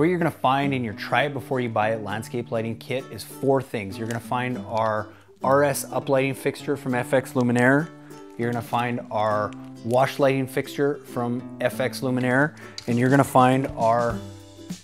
what you're gonna find in your try it before you buy it landscape lighting kit is four things. You're gonna find our RS uplighting fixture from FX Luminaire. You're gonna find our wash lighting fixture from FX Luminaire, and you're gonna find our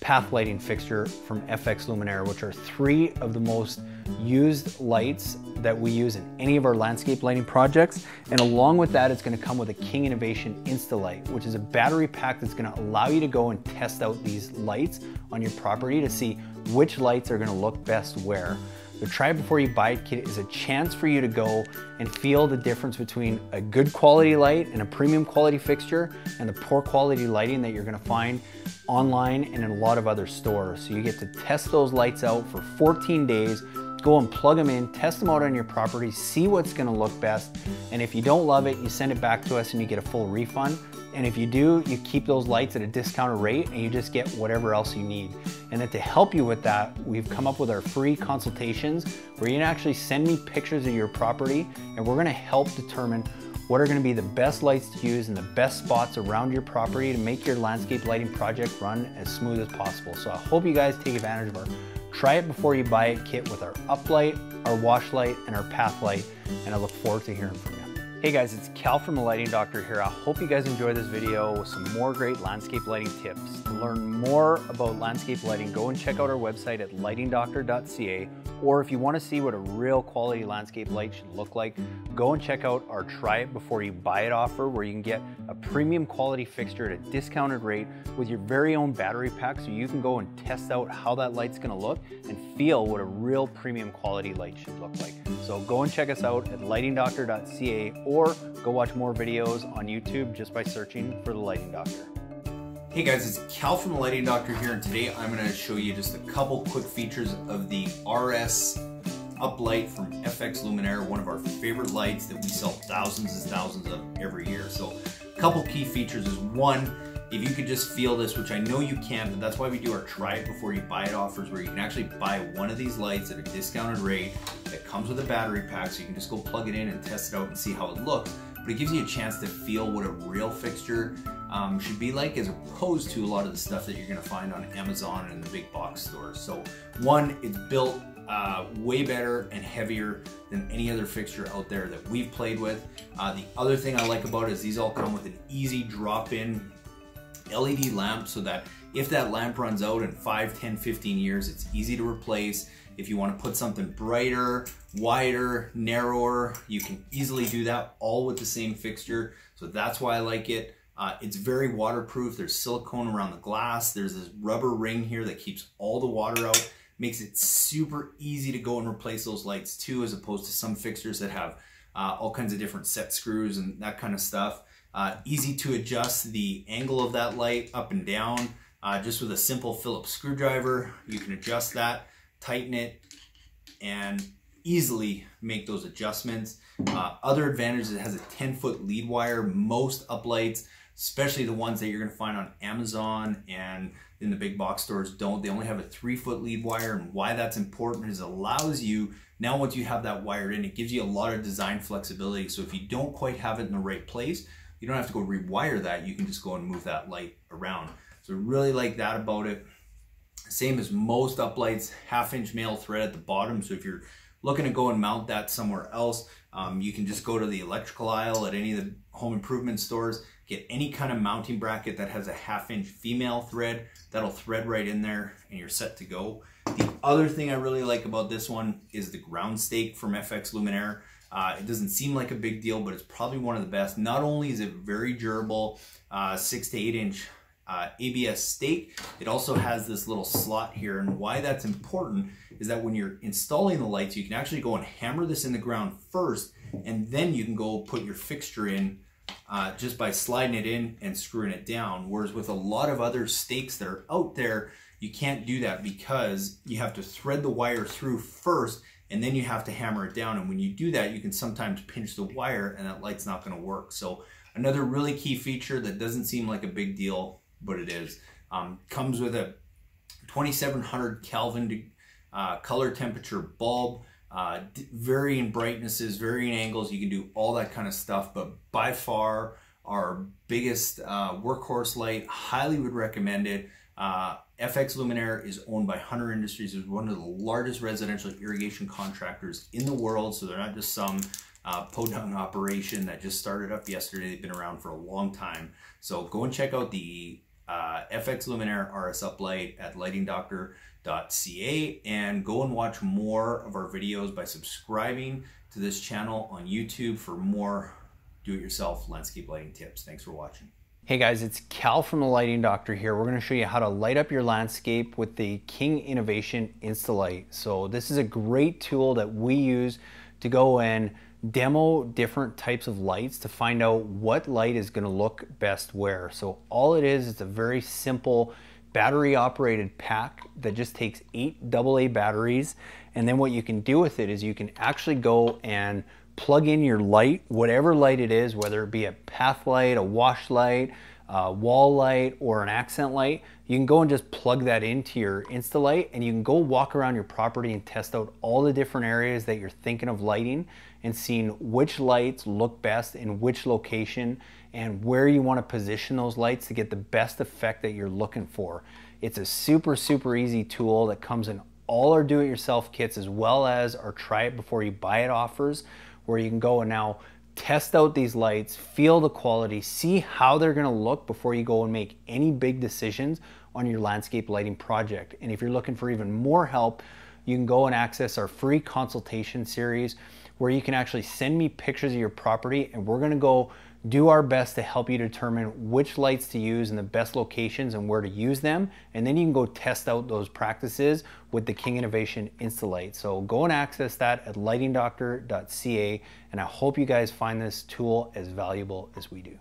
path lighting fixture from FX Luminaire, which are three of the most used lights that we use in any of our landscape lighting projects. And along with that, it's gonna come with a King Innovation InstaLight, which is a battery pack that's gonna allow you to go and test out these lights on your property to see which lights are gonna look best where. The Try Before You Buy It kit is a chance for you to go and feel the difference between a good quality light and a premium quality fixture and the poor quality lighting that you're gonna find online and in a lot of other stores. So you get to test those lights out for 14 days, go and plug them in, test them out on your property, see what's gonna look best. And if you don't love it, you send it back to us and you get a full refund. And if you do, you keep those lights at a discounted rate and you just get whatever else you need. And then to help you with that, we've come up with our free consultations where you can actually send me pictures of your property and we're gonna help determine what are gonna be the best lights to use and the best spots around your property to make your landscape lighting project run as smooth as possible. So I hope you guys take advantage of our try it before you buy it kit with our uplight, our wash light, and our path light. And I look forward to hearing from you. Hey guys, it's Cal from The Lighting Doctor here. I hope you guys enjoy this video with some more great landscape lighting tips. To learn more about landscape lighting, go and check out our website at lightingdoctor.ca or if you want to see what a real quality landscape light should look like, go and check out our try it before you buy it offer where you can get a premium quality fixture at a discounted rate with your very own battery pack so you can go and test out how that light's going to look and feel what a real premium quality light should look like. So go and check us out at lightingdoctor.ca or go watch more videos on YouTube just by searching for The Lighting Doctor. Hey guys, it's Cal from The Lighting Doctor here, and today I'm going to show you just a couple quick features of the RS uplight from FX Luminaire, one of our favorite lights that we sell thousands and thousands of every year. So a couple key features is one, if you could just feel this, which I know you can, but that's why we do our try it before you buy it offers where you can actually buy one of these lights at a discounted rate that comes with a battery pack so you can just go plug it in and test it out and see how it looks. But it gives you a chance to feel what a real fixture um, should be like as opposed to a lot of the stuff that you're gonna find on Amazon and the big box stores. So one, it's built uh, way better and heavier than any other fixture out there that we've played with. Uh, the other thing I like about it is these all come with an easy drop-in LED lamp so that if that lamp runs out in 5, 10, 15 years, it's easy to replace. If you want to put something brighter, wider, narrower, you can easily do that all with the same fixture. So that's why I like it. Uh, it's very waterproof. There's silicone around the glass. There's this rubber ring here that keeps all the water out. Makes it super easy to go and replace those lights too, as opposed to some fixtures that have uh, all kinds of different set screws and that kind of stuff. Uh, easy to adjust the angle of that light up and down. Uh, just with a simple Phillips screwdriver, you can adjust that, tighten it, and easily make those adjustments. Uh, other advantages, it has a 10 foot lead wire. Most uplights especially the ones that you're going to find on Amazon and in the big box stores don't. They only have a three foot lead wire and why that's important is it allows you, now once you have that wired in, it gives you a lot of design flexibility. So if you don't quite have it in the right place, you don't have to go rewire that. You can just go and move that light around. So really like that about it. Same as most uplights, half inch male thread at the bottom. So if you're looking to go and mount that somewhere else, um, you can just go to the electrical aisle at any of the home improvement stores Get any kind of mounting bracket that has a half inch female thread. That'll thread right in there and you're set to go. The other thing I really like about this one is the ground stake from FX Luminaire. Uh, it doesn't seem like a big deal, but it's probably one of the best. Not only is it very durable, uh, six to eight inch uh, ABS stake, it also has this little slot here. And why that's important is that when you're installing the lights, you can actually go and hammer this in the ground first, and then you can go put your fixture in uh, just by sliding it in and screwing it down. Whereas with a lot of other stakes that are out there, you can't do that because you have to thread the wire through first and then you have to hammer it down. And when you do that, you can sometimes pinch the wire and that light's not gonna work. So another really key feature that doesn't seem like a big deal, but it is, um, comes with a 2700 Kelvin uh, color temperature bulb uh, varying brightnesses, varying angles. You can do all that kind of stuff, but by far our biggest uh, workhorse light, highly would recommend it. Uh, FX Luminaire is owned by Hunter Industries. It's one of the largest residential irrigation contractors in the world. So they're not just some uh, podunk operation that just started up yesterday. They've been around for a long time. So go and check out the uh, FX Luminaire RS Uplight at lightingdoctor.ca and go and watch more of our videos by subscribing to this channel on YouTube for more do-it-yourself landscape lighting tips. Thanks for watching. Hey guys, it's Cal from the Lighting Doctor here. We're gonna show you how to light up your landscape with the King Innovation Instalight. So this is a great tool that we use to go and demo different types of lights to find out what light is gonna look best where. So all it is, it's a very simple battery operated pack that just takes eight AA batteries. And then what you can do with it is you can actually go and plug in your light, whatever light it is, whether it be a path light, a wash light, a wall light, or an accent light, you can go and just plug that into your Instalight and you can go walk around your property and test out all the different areas that you're thinking of lighting and seeing which lights look best in which location and where you want to position those lights to get the best effect that you're looking for. It's a super, super easy tool that comes in all our do-it-yourself kits as well as our try it before you buy it offers where you can go and now test out these lights, feel the quality, see how they're gonna look before you go and make any big decisions on your landscape lighting project. And if you're looking for even more help, you can go and access our free consultation series where you can actually send me pictures of your property and we're gonna go do our best to help you determine which lights to use in the best locations and where to use them. And then you can go test out those practices with the King Innovation Instalight. So go and access that at lightingdoctor.ca. And I hope you guys find this tool as valuable as we do.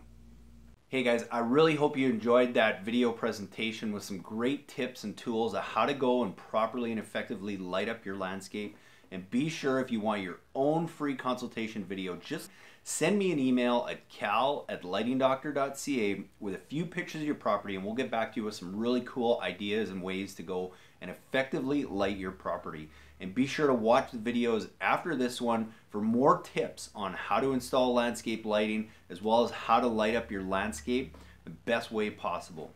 Hey guys, I really hope you enjoyed that video presentation with some great tips and tools on how to go and properly and effectively light up your landscape. And be sure if you want your own free consultation video, just send me an email at cal at lightingdoctor.ca with a few pictures of your property and we'll get back to you with some really cool ideas and ways to go and effectively light your property. And be sure to watch the videos after this one for more tips on how to install landscape lighting as well as how to light up your landscape the best way possible.